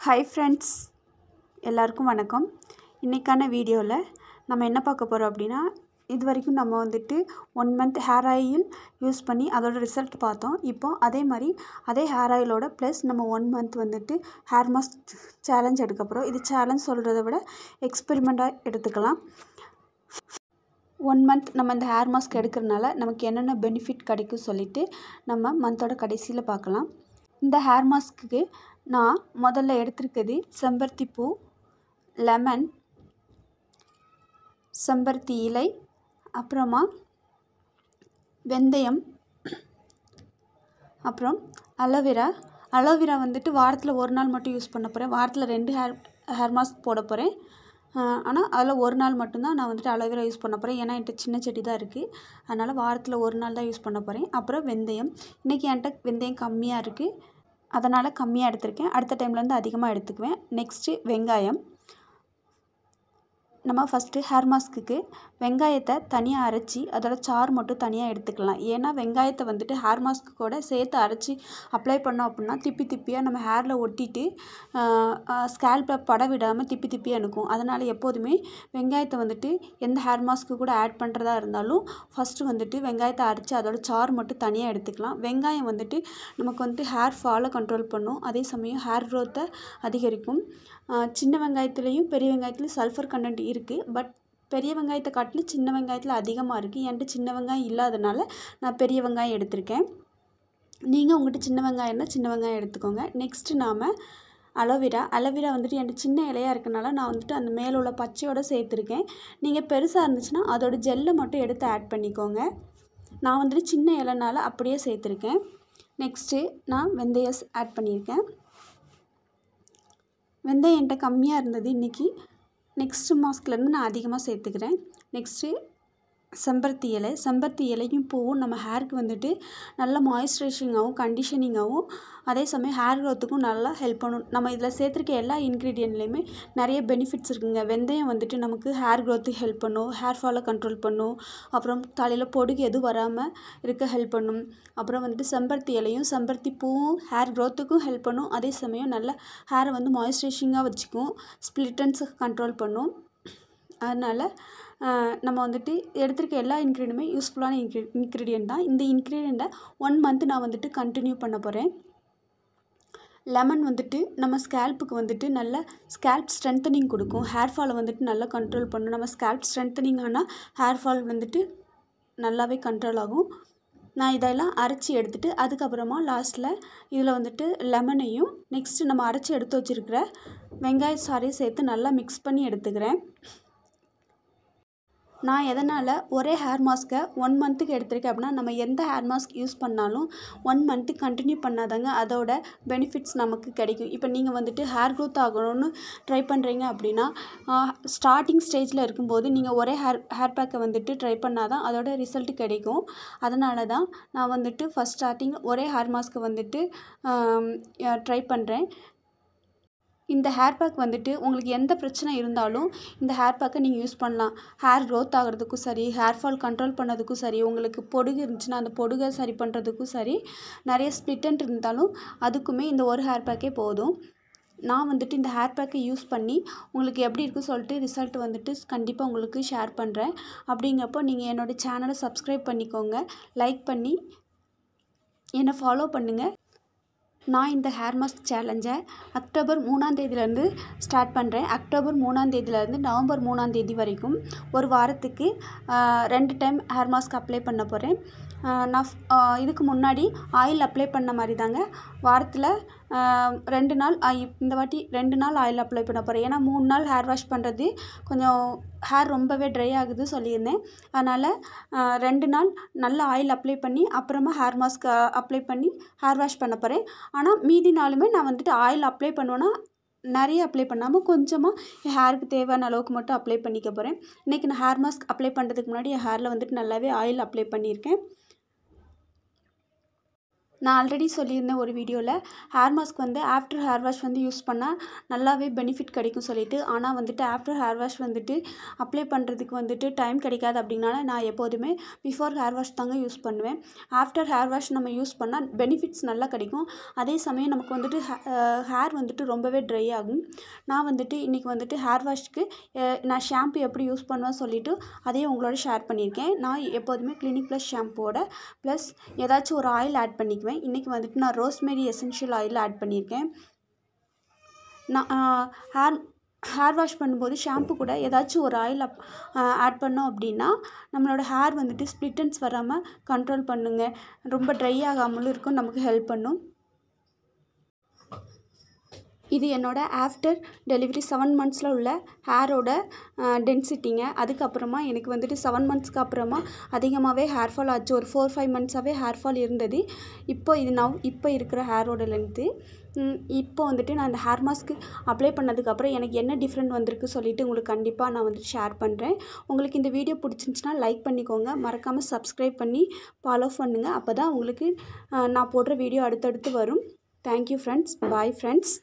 Hi friends எல்லாருக்கும் வணக்கம். இன்றைக்கான வீடியோவில் நம்ம என்ன பார்க்க போகிறோம் அப்படின்னா இது வரைக்கும் நம்ம வந்துட்டு one month hair oil use பண்ணி அதோட ரிசல்ட் பார்த்தோம். இப்போ அதே மாதிரி அதே ஹேர் ஆயிலோட ப்ளஸ் நம்ம ஒன் மந்த் வந்துட்டு ஹேர் மாஸ்க் சேலஞ்ச் எடுக்க போகிறோம் இது சேலஞ்ச் சொல்கிறத விட எக்ஸ்பெரிமெண்ட்டாக எடுத்துக்கலாம். ஒன் மந்த் நம்ம இந்த ஹேர் மாஸ்க் எடுக்கிறனால நமக்கு என்னென்ன பெனிஃபிட் கிடைக்கும் சொல்லிட்டு நம்ம மந்தோட கடைசியில் பார்க்கலாம். இந்த ஹேர் மாஸ்க்கு நான் முதல்ல எடுத்திருக்கிறது செம்பருத்தி பூ லெமன் செம்பருத்தி இலை அப்புறமா வெந்தயம் அப்புறம் அலோவேரா. அலோவேரா வந்துட்டு வாரத்தில் ஒரு நாள் மட்டும் யூஸ் பண்ண போகிறேன் வாரத்தில் ரெண்டு ஹேர் ஹேர் மாஸ்க் போட போகிறேன் ஆனால் அதில் ஒரு நாள் மட்டும்தான் நான் வந்துட்டு அலோவேரா யூஸ் பண்ண போகிறேன் ஏன்னா என்கிட்ட சின்ன செடி தான் இருக்குது அதனால் வாரத்தில் ஒரு நாள் தான் யூஸ் பண்ண போகிறேன் அப்புறம் வெந்தயம். இன்றைக்கி என்கிட்ட வெந்தயம் கம்மியாக இருக்குது அதனால் கம்மியாக எடுத்திருக்கேன். அடுத்த டைம்லேருந்து அதிகமாக எடுத்துக்குவேன். நெக்ஸ்ட்டு வெங்காயம். நம்ம ஃபஸ்ட்டு ஹேர் மாஸ்க்குக்கு வெங்காயத்தை தனியாக அரைச்சி அதோட சாறு மட்டும் தனியாக எடுத்துக்கலாம். ஏன்னா வெங்காயத்தை வந்துட்டு ஹேர் மாஸ்க்கு கூட சேர்த்து அரைச்சி அப்ளை பண்ணோம் அப்படின்னா திப்பி திப்பியாக நம்ம ஹேரில் ஒட்டிட்டு ஸ்கேல்பில் பட விடாமல் திப்பி திப்பியாக இருக்கும் அதனால் எப்போதுமே வெங்காயத்தை வந்துட்டு எந்த ஹேர் மாஸ்க்கு கூட ஆட் பண்ணுறதா இருந்தாலும் ஃபஸ்ட்டு வந்துட்டு வெங்காயத்தை அரைச்சி அதோட சாறு மட்டும் தனியாக எடுத்துக்கலாம். வெங்காயம் வந்துட்டு நமக்கு வந்துட்டு ஹேர் ஃபாலை கண்ட்ரோல் பண்ணும். அதே சமயம் ஹேர் க்ரோத்தை அதிகரிக்கும். சின்ன வெங்காயத்துலேயும் பெரிய வெங்காயத்துலேயும் சல்ஃபர் கண்டென்ட் இருக்குது பட் பெரிய வெங்காயத்தை காட்டிலும் சின்ன வெங்காயத்தில் அதிகமாக இருக்குது என்கிட்ட சின்ன வெங்காயம் இல்லாதனால நான் பெரிய வெங்காயம் எடுத்திருக்கேன். நீங்கள் உங்கள்கிட்ட சின்ன வெங்காயம்னா சின்ன வெங்காயம் எடுத்துக்கோங்க. நெக்ஸ்ட்டு நாம் அலோவேரா. அலோவேரா வந்துட்டு என்கிட்ட சின்ன இலையாக இருக்கனால நான் வந்துட்டு அந்த மேலே உள்ள பச்சையோடு சேர்த்துருக்கேன். நீங்கள் பெருசாக இருந்துச்சுன்னா அதோட ஜெல்லை மட்டும் எடுத்து ஆட் பண்ணிக்கோங்க. நான் வந்துட்டு சின்ன இலைனால அப்படியே சேர்த்துருக்கேன். நெக்ஸ்ட்டு நான் வெந்தயம் ஆட் பண்ணியிருக்கேன். வெந்தயம் என்கிட்ட கம்மியாக இருந்தது இன்றைக்கி நெக்ஸ்ட்டு மாஸ்க்லேருந்து நான் அதிகமாக சேர்த்துக்கிறேன். நெக்ஸ்ட்டு செம்பருத்தி இலை. செம்பருத்தி இலையும் பூவும் நம்ம ஹேருக்கு வந்துட்டு நல்ல மாய்ஸ்சரைசிங்காகவும் கண்டிஷனிங்காகவும் அதே சமயம் ஹேர் க்ரோத்துக்கும் நல்லா ஹெல்ப் பண்ணும். நம்ம இதில் சேர்த்துருக்க எல்லா இன்க்ரீடியன்ட்லேயுமே நிறைய பெனிஃபிட்ஸ் இருக்குங்க. வெந்தயம் வந்துட்டு நமக்கு ஹேர் க்ரோத்துக்கு ஹெல்ப் பண்ணும் ஹேர் ஃபாலை கண்ட்ரோல் பண்ணும். அப்புறம் தலையில் பொடுகு எதுவும் வராமல் இருக்க ஹெல்ப் பண்ணும். அப்புறம் வந்துட்டு செம்பருத்தி இலையும் செம்பருத்தி பூவும் ஹேர் க்ரோத்துக்கும் ஹெல்ப் பண்ணும். அதே சமயம் நல்ல ஹேரை வந்து மாய்ஸ்சரைசிங்காக வச்சுக்கும். ஸ்ப்ளிட்டன்ஸை கண்ட்ரோல் பண்ணும். அதனால் நம்ம வந்துட்டு எடுத்திருக்க எல்லா இன்க்ரீடியனுமே யூஸ்ஃபுல்லான இன்க்ரீ இன்க்ரீடியன்ட் தான். இந்த இன்க்ரீடியண்ட்டை ஒன் மந்த் நான் வந்துட்டு கண்டினியூ பண்ண போகிறேன் லெமன் வந்துட்டு நம்ம ஸ்கேல்ப்புக்கு வந்துட்டு நல்ல ஸ்கேல்ப் ஸ்ட்ரென்த்தனிங் கொடுக்கும். ஹேர் ஃபாலை வந்துட்டு நல்லா கண்ட்ரோல் பண்ணும். நம்ம ஸ்கேல்ப் ஸ்ட்ரென்த்தனிங் ஆனால் ஹேர் ஃபால் வந்துட்டு நல்லாவே கண்ட்ரோல் ஆகும். நான் இதெல்லாம் அரைச்சி எடுத்துகிட்டு அதுக்கப்புறமா லாஸ்ட்டில் இதில் வந்துட்டு லெமனையும் நெக்ஸ்ட்டு நம்ம அரைச்சி எடுத்து வச்சுருக்கிற வெங்காய சாறையும் சேர்த்து நல்லா மிக்ஸ் பண்ணி எடுத்துக்கிறேன். நான் எதனால் ஒரே ஹேர் மாஸ்க்கை ஒன் மந்த்துக்கு எடுத்திருக்கேன் அப்படின்னா நம்ம எந்த ஹேர் மாஸ்க் யூஸ் பண்ணாலும் ஒன் மந்த்து கண்டினியூ பண்ணாதாங்க அதோட பெனிஃபிட்ஸ் நமக்கு கிடைக்கும். இப்போ நீங்கள் வந்துட்டு ஹேர் க்ரோத் ஆகணும்னு ட்ரை பண்ணுறீங்க அப்படின்னா ஸ்டார்டிங் ஸ்டேஜில் இருக்கும்போது நீங்கள் ஒரே ஹேர் ஹேர் பேக்கை வந்துட்டு ட்ரை பண்ணால் தான் அதோட ரிசல்ட் கிடைக்கும். அதனால தான் நான் வந்துட்டு ஃபஸ்ட் ஸ்டார்டிங் ஒரே ஹேர் மாஸ்க்கை வந்துட்டு ட்ரை பண்ணுறேன் இந்த ஹேர் பேக் வந்துட்டு உங்களுக்கு எந்த பிரச்சனை இருந்தாலும் இந்த ஹேர் பேக்கை நீங்கள் யூஸ் பண்ணலாம். ஹேர் க்ரோத் ஆகிறதுக்கும் சரி ஹேர் ஃபால் கண்ட்ரோல் பண்ணதுக்கும் சரி உங்களுக்கு பொடுகு இருந்துச்சுன்னா அந்த பொடுகை சரி பண்ணுறதுக்கும் சரி நிறைய ஸ்ப்ளிட்டன்ட் இருந்தாலும் அதுக்குமே இந்த ஒரு ஹேர் பேக்கே போதும். நான் வந்துட்டு இந்த ஹேர் பேக்கை யூஸ் பண்ணி உங்களுக்கு எப்படி இருக்குன்னு சொல்லிட்டு ரிசல்ட் வந்துட்டு கண்டிப்பாக உங்களுக்கு ஷேர் பண்ணுறேன் அப்படிங்கிறப்போ நீங்கள் என்னோடய சேனலை சப்ஸ்கிரைப் பண்ணிக்கோங்க. லைக் பண்ணி என்னை ஃபாலோ பண்ணுங்கள் நான் இந்த ஹேர் மாஸ்க் சேலஞ்சை அக்டோபர் மூணாந்தேதியிலேருந்து ஸ்டார்ட் பண்ணுறேன் அக்டோபர் மூணாந்தேதியிலேருந்து நவம்பர் மூணாந்தேதி வரைக்கும் ஒரு வாரத்துக்கு ரெண்டு டைம் ஹேர் மாஸ்க் அப்ளை பண்ண போகிறேன் நான் இதுக்கு முன்னாடி ஆயில் அப்ளை பண்ண மாதிரி தாங்க வாரத்தில் ரெண்டு நாள் இந்த வாட்டி ரெண்டு நாள் ஆயில் அப்ளை பண்ண போகிறேன் ஏன்னா மூணு நாள் ஹேர் வாஷ் பண்ணுறது கொஞ்சம் ஹேர் ரொம்பவே ட்ரை ஆகுது சொல்லியிருந்தேன். அதனால் ரெண்டு நாள் நல்ல ஆயில் அப்ளை பண்ணி அப்புறமா ஹேர் மாஸ்க் அப்ளை பண்ணி ஹேர் வாஷ் பண்ண போகிறேன் ஆனால் மீதி நாளுமே நான் வந்துட்டு ஆயில் அப்ளை பண்ணுவேன்னா நிறைய அப்ளை பண்ணாமல் கொஞ்சமாக என் ஹேருக்கு தேவையான அளவுக்கு மட்டும் அப்ளை பண்ணிக்க போகிறேன் இன்றைக்கி நான் ஹேர் மாஸ்க் அப்ளை பண்ணுறதுக்கு முன்னாடி என் ஹேரில் வந்துட்டு நல்லாவே ஆயில் அப்ளை பண்ணியிருக்கேன். நான் ஆல்ரெடி சொல்லியிருந்தேன் ஒரு வீடியோவில் ஹேர் மாஸ்க் வந்து ஆஃப்டர் ஹேர் வாஷ் வந்து யூஸ் பண்ணால் நல்லாவே பெனிஃபிட் கிடைக்கும் சொல்லிட்டு. ஆனால் வந்துட்டு ஆஃப்டர் ஹேர் வாஷ் வந்துட்டு அப்ளை பண்ணுறதுக்கு வந்துட்டு டைம் கிடைக்காது அப்படின்னால நான் எப்போதுமே பிஃபோர் ஹேர் வாஷ் தாங்க யூஸ் பண்ணுவேன். ஆஃப்டர் ஹேர் வாஷ் நம்ம யூஸ் பண்ணால் பெனிஃபிட்ஸ் நல்லா கிடைக்கும். அதே சமயம் நமக்கு வந்துட்டு ஹேர் வந்துட்டு ரொம்பவே ட்ரை ஆகும். நான் வந்துட்டு இன்றைக்கி வந்துட்டு ஹேர் வாஷ்க்கு நான் ஷாம்பு எப்படி யூஸ் பண்ணுவேன் சொல்லிவிட்டு அதையும் உங்களோட ஷேர் பண்ணியிருக்கேன். நான் எப்போதுமே கிளினிக் ப்ளஸ் ஷாம்புவோட ப்ளஸ் ஏதாச்சும் ஒரு ஆயில் ஆட் பண்ணிக்குவேன். இன்றைக்கி வந்துட்டு நான் ரோஸ்மேரி எசென்ஷியல் ஆயில் ஆட் பண்ணியிருக்கேன். நான் ஹேர் ஹேர் வாஷ் பண்ணும்போது ஷாம்பு கூட ஏதாச்சும் ஒரு ஆயில் அப் ஆட் பண்ணோம் அப்படின்னா நம்மளோட ஹேர் வந்துட்டு ஸ்ப்ளிட்டன்ஸ் வராமல் கண்ட்ரோல் பண்ணுங்கள் ரொம்ப ட்ரை ஆகாமலும் இருக்கும் நமக்கு ஹெல்ப் பண்ணும். இது என்னோட ஆஃப்டர் டெலிவரி செவன் மந்த்ஸில் உள்ள ஹேரோட டென்சிட்டிங்க அதுக்கப்புறமா எனக்கு வந்துட்டு செவன் மந்த்ஸ்க்கு அப்புறமா அதிகமாகவே ஹேர் ஃபால் ஆச்சு. ஒரு ஃபோர் ஃபைவ் மந்த்ஸாகவே ஹேர் ஃபால் இருந்தது. இப்போ இது நவ் இப்போ இருக்கிற ஹேரோட லென்த்து இப்போ வந்துட்டு நான் இந்த ஹேர் மாஸ்க்கு அப்ளை பண்ணதுக்கப்புறம் எனக்கு என்ன டிஃப்ரெண்ட் வந்திருக்கு சொல்லிவிட்டு உங்களுக்கு கண்டிப்பாக நான் வந்துட்டு ஷேர் பண்ணுறேன் உங்களுக்கு இந்த வீடியோ பிடிச்சிருந்துச்சின்னா லைக் பண்ணிக்கோங்க. மறக்காமல் சப்ஸ்கிரைப் பண்ணி ஃபாலோ பண்ணுங்கள் அப்போ தான் உங்களுக்கு நான் போடுற வீடியோ அடுத்தடுத்து வரும். Thank you friends bye friends